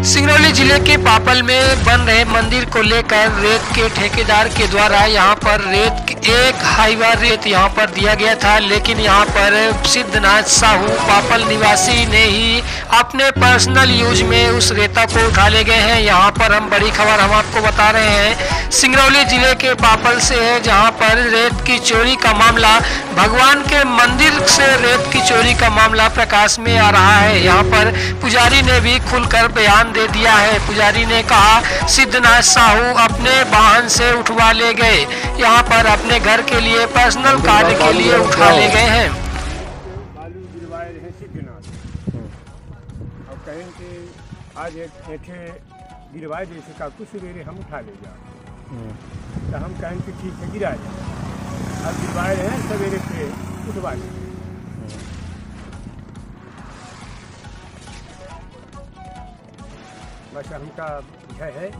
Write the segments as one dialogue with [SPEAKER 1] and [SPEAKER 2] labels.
[SPEAKER 1] सिंगरौली ज़िले के पापल में बन रहे मंदिर को लेकर रेत के ठेकेदार के द्वारा यहाँ पर रेत एक हाईवा रेत यहाँ पर दिया गया था, लेकिन यहाँ पर सिद्धनाथ साहू पापल निवासी ने ही अपने पर्सनल यूज़ में उस रेता को उठा ले गए हैं। यहाँ पर हम बड़ी खबर हम आपको बता रहे हैं। सिंगरौली ज़िले के पापल से है, जहाँ पर रेत की चोरी का मामला भगवान के मंदिर से रेत की चोरी का मामला प्रकाश में आ रहा है। यहाँ पर पुजारी ने भी खुलकर बयान दे दिया है। पुजारी ने कहा, सिद्धनाथ साहू अपने वाहन से उठवा ले गए। यहाँ पर अपने घर के लिए पर्सनल कार्य के लिए उठा ले गए हैं।
[SPEAKER 2] आज एक ऐठे गिरवाए जैसे का कुछ सवेरे हम उठा ले जाओ तो हम कहें कि ठीक है, गिरा जाए अब गिरवाए रहे सवेरे से उठवा ले। बस हमका यह है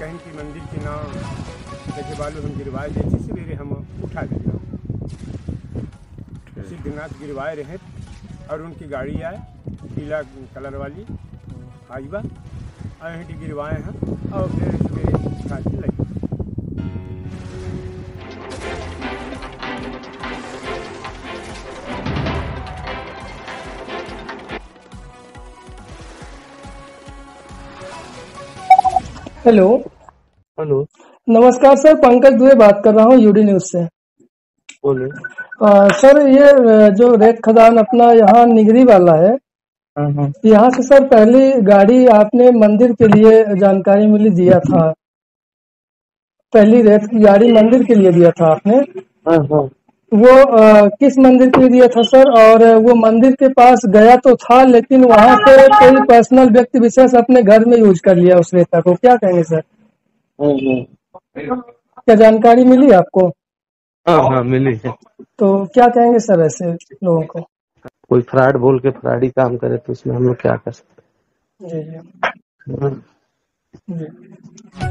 [SPEAKER 2] कहीं की मंदिर के नाम देखे बालू हम गिरवाए जैसे सवेरे हम उठा जाओ सिद्धनाथ गिरवाए रहे और उनकी गाड़ी आए, पीला कलर वाली आजबा और गिरवाए हैं, और फिर सवेरे लगे।
[SPEAKER 3] हेलो।
[SPEAKER 4] हेलो।
[SPEAKER 3] नमस्कार सर पंकज दुबे बात कर रहा हूँ यूडी न्यूज़ से।
[SPEAKER 4] बोलिए।
[SPEAKER 3] आ, सर ये जो रेत खदान अपना यहाँ निगरी वाला है
[SPEAKER 4] हाँ हाँ।
[SPEAKER 3] यहाँ से सर पहली गाड़ी आपने मंदिर के लिए जानकारी मिली दिया था। पहली रेत की गाड़ी मंदिर के लिए दिया था आपने।
[SPEAKER 4] हाँ हाँ।
[SPEAKER 3] वो अ, किस मंदिर के लिए दिया था सर? और वो मंदिर के पास गया तो था लेकिन वहाँ से कोई पर्सनल व्यक्ति विशेष अपने घर में यूज़ कर लिया उस रेता को। क्या कहेंगे सर?
[SPEAKER 4] हाँ हाँ
[SPEAKER 3] क्या जानकारी मिली आपको?
[SPEAKER 4] हाँ हाँ मिली है।
[SPEAKER 3] तो क्या कहेंगे सर ऐसे लोगों को?
[SPEAKER 4] कोई फ्रॉड बोल के फ्रॉडी काम करे तो उसमें हम लोग क्या कर सकते
[SPEAKER 3] जी जी।
[SPEAKER 4] हाँ।
[SPEAKER 3] जी।